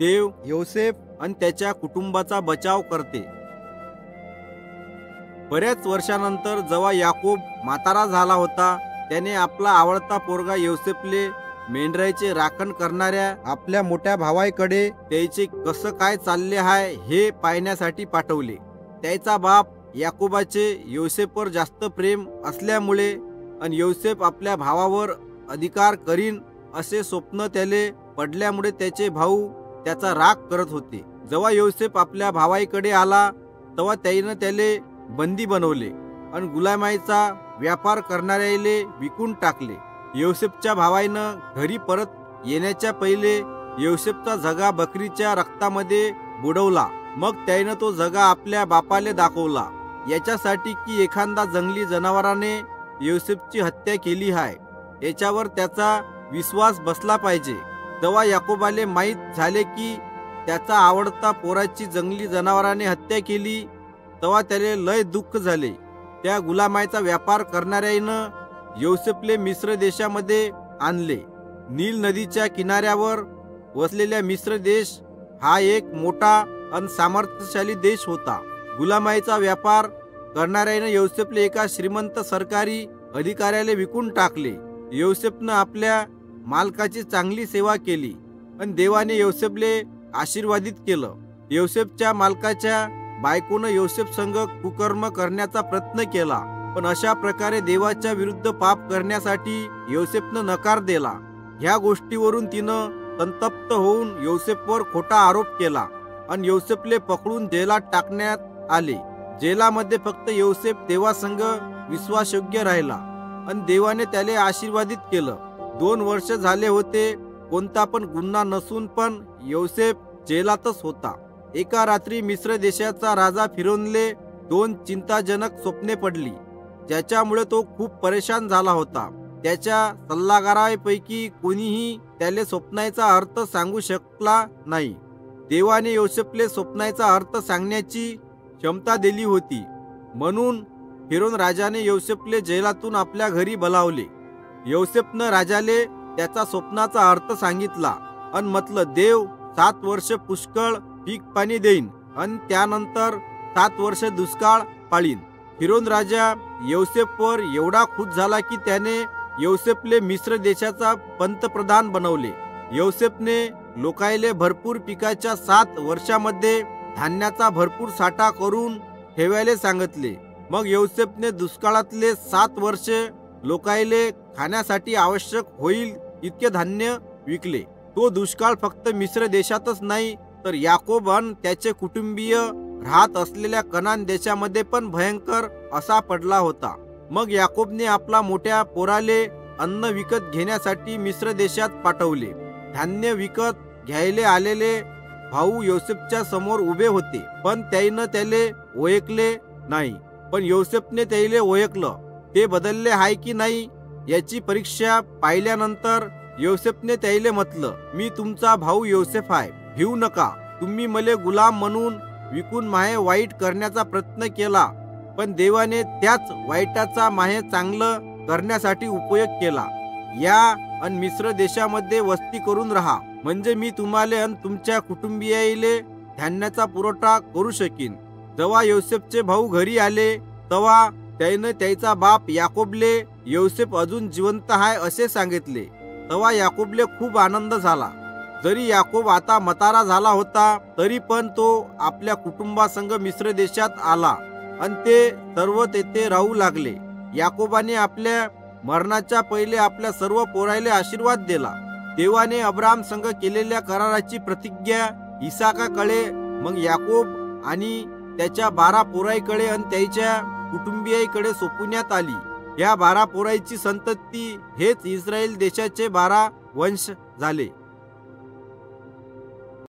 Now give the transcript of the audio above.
देव योसेफ आणि त्याच्या कुटुंबाचा बचाव करते. बऱ्याच वर्षानंतर जेव्हा याकोब म्हातारा झाला होता त्याने आपला आवडता पोरगा योसेफले मेंढराईचे राखण करणाऱ्या आपल्या मोठ्या भावाईकडे त्याचे कसं काय चालले आहे हे पाहण्यासाठी पाठवले. त्याचा बाप याकोबाचे योसेफवर जास्त प्रेम असल्यामुळे आणि योसेफ आपल्या भावावर अधिकार करीन असे स्वप्न त्याले पडल्यामुळे त्याचे भाऊ त्याचा राग करत होते. जेव्हा योसेफ आपल्या भावाईकडे आला तेव्हा त्याईनं त्याले बंदी बनवले आणि गुलामाईचा व्यापार करणाऱ्याले विकून टाकले. योसेफच्या भावाईनं घरी परत येण्याच्या पहिले योसेफचा जगा बकरीच्या रक्तामध्ये बुडवला. मग त्यानं तो जगा आपल्या बापाले दाखवला. याच्यासाठी की एखादा जंगली जनावराने योसेफची हत्या केली आहे याच्यावर त्याचा विश्वास बसला पाहिजे. तेव्हा याकोबाले माहीत झाले की त्याचा आवडता पोराची जंगली जनावराने हत्या केली. तेव्हा त्याले लय दुःख झाले. त्या गुलामाईचा व्यापार करणाऱ्यानं योसेफले मिश्र देशामध्ये आणले. नील नदीच्या किनाऱ्यावर वसलेल्या मिश्र देश हा एक मोठा आणि सामर्थ्यशाली देश होता. गुलामाईचा व्यापार करणाऱ्यानं योसेफले एका श्रीमंत सरकारी अधिकाऱ्याला विकून टाकले. योसेफनं आपल्या मालकाची चांगली सेवा केली. आणि देवाने योसेफले आशीर्वादित केलं. योसेफच्या मालकाच्या बायकोनं योसेफ संघ कुकर्म करण्याचा प्रयत्न केला. पण अशा प्रकारे देवाच्या विरुद्ध पाप करण्यासाठी योसेफनं नकार दिला. ह्या गोष्टीवरून तिनं संतप्त होऊन योसेफवर खोटा आरोप केला आणि योसेफले पकडून जेलात टाकण्यात आले. जेलामध्ये फक्त योसेफ देवासंघ विश्वासयोग्य राहिला आणि देवाने त्याला आशीर्वादित केलं. दोन वर्ष झाले होते कोणता पण गुन्हा नसून पण योसेफ जेलातच होता. एका रात्री मिश्र देशाचा राजा फिरोनले दोन चिंताजनक स्वप्ने पडली. ज्याच्यामुळे तो खूप परेशान झाला होता. त्याच्या सल्लागारापैकी कोणीही त्याले स्वप्नाचा अर्थ सांगू शकला नाही. देवाने योसेफले स्वप्नाचा अर्थ सांगण्याची क्षमता दिली होती. म्हणून फिरोन राजाने योसेफले जेलातून आपल्या घरी बोलावले. योसेफनं राजाले त्याचा स्वप्नाचा अर्थ सांगितला अन म्हटलं देव सात वर्ष पुष्कळ पीक पाणी देईन अन त्यानंतर सात वर्ष दुष्काळ पाळीन. फिरोन राजा योसेफवर एवढा खुश झाला की त्याने योसेफले मिश्र देशाचा पंतप्रधान बनवले. योसेफने लोकायले भरपूर पिकाच्या सात वर्षामध्ये धान्याचा भरपूर साठा करून ठेवायला सांगितले. मग योसेफने दुष्काळातले सात वर्षे लोकायले खाण्यासाठी आवश्यक होईल इतके धान्य विकले. तो दुष्काळ फक्त मिश्र देशातच नाही तर याकोबन त्याचे कुटुंबीय राहत असलेल्या कनान देशामध्ये पण भयंकर असा पडला होता. मग याकोबने आपला मोठ्या पोराले अन्न विकत घेण्यासाठी मिश्र देशात पाठवले. धान्य विकत घ्यायला आलेले भाऊ योसेफच्या समोर उभे होते पण त्याईनं त्याले ओळखले नाही. पण योसेफने त्याईले ओळखलं. ते बदलले आहे की नाही याची परीक्षा पाहिल्यानंतर योसेफने त्याईले म्हटलं मी तुमचा भाऊ योसेफ आहे भिऊ नका. तुम्ही मले गुलाम म्हणून विकून माहे वाईट करण्याचा प्रयत्न केला पण देवाने त्याच वाईटाचा माहे चांगलं करण्यासाठी उपयोग केला. या अन मिश्र देशामध्ये वस्ती करून राहा. म्हणजे मी तुम्हाला अन तुमच्या कुटुंबियाईले धान्याचा पुरवठा करू शकीन. जेव्हा योसेफचे भाऊ घरी आले तेव्हा त्यानं त्याचा बाप याकोबले योसेफ अजून जिवंत आहे असे सांगितले. तेव्हा याकोबले खूप आनंद झाला. जरी याकोब आता मतारा झाला होता तरी पण तो आपल्या कुटुंबासंग मिश्र देशात आला. आणि ते सर्व तेथे राहू लागले. याकोबाने आपल्या मरणाच्या पहिले आपल्या सर्व पोरायले आशीर्वाद दिला. देवाने अब्राम संघ केलेल्या कराराची प्रतिज्ञा इसाकाकडे मग याकोब आणि त्याच्या बारा पोराईकडे आणि त्याच्या कुटुंबियाकडे सोपवण्यात आली. या बारा पोराईची संतती हेच इस्रायल देशाचे बारा वंश झाले.